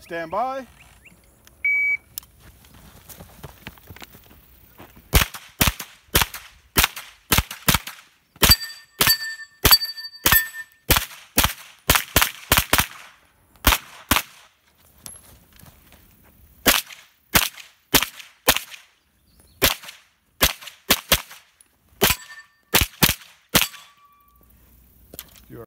Stand by.